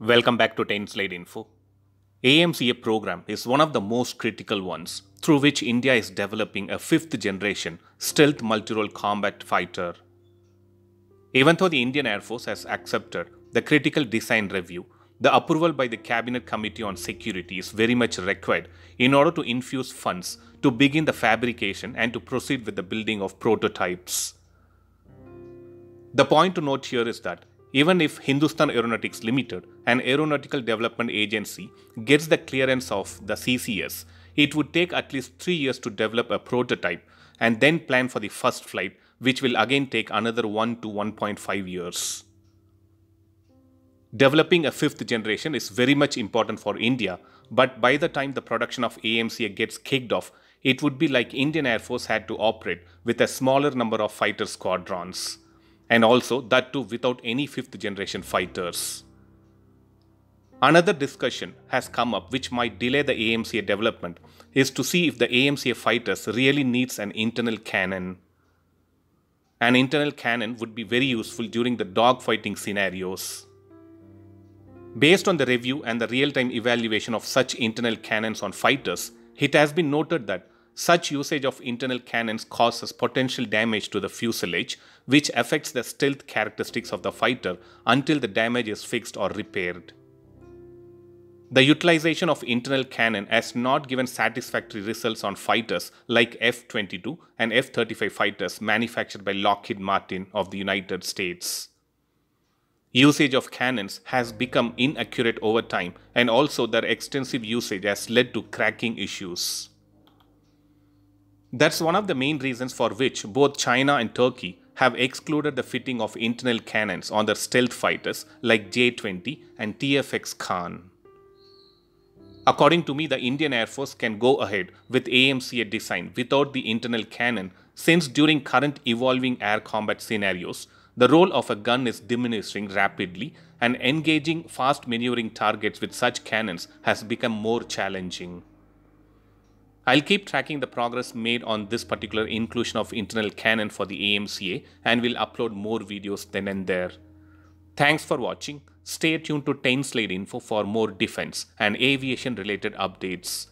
Welcome back to 10 Slide Info. AMCA program is one of the most critical ones through which India is developing a fifth generation stealth multi-role combat fighter. Even though the Indian Air Force has accepted the critical design review, the approval by the Cabinet Committee on Security is very much required in order to infuse funds to begin the fabrication and to proceed with the building of prototypes. The point to note here is that even if Hindustan Aeronautics Limited, an aeronautical development agency, gets the clearance of the CCS, it would take at least 3 years to develop a prototype and then plan for the first flight, which will again take another 1 to 1.5 years. Developing a fifth generation is very much important for India, but by the time the production of AMCA gets kicked off, it would be like Indian Air Force had to operate with a smaller number of fighter squadrons and also that too without any fifth generation fighters. Another discussion has come up which might delay the AMCA development is to see if the AMCA fighters really needs an internal cannon. An internal cannon would be very useful during the dogfighting scenarios. Based on the review and the real-time evaluation of such internal cannons on fighters, it has been noted that such usage of internal cannons causes potential damage to the fuselage, which affects the stealth characteristics of the fighter until the damage is fixed or repaired. The utilization of internal cannon has not given satisfactory results on fighters like F-22 and F-35 fighters manufactured by Lockheed Martin of the United States. Usage of cannons has become inaccurate over time and also their extensive usage has led to cracking issues. That's one of the main reasons for which both China and Turkey have excluded the fitting of internal cannons on their stealth fighters like J-20 and TFX Kaan. According to me, the Indian Air Force can go ahead with AMCA design without the internal cannon since during current evolving air combat scenarios, the role of a gun is diminishing rapidly and engaging fast maneuvering targets with such cannons has become more challenging. I'll keep tracking the progress made on this particular inclusion of internal cannon for the AMCA and will upload more videos then and there. Thanks for watching. Stay tuned to 10 Slide Info for more defense and aviation related updates.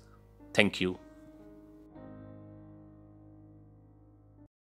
Thank you.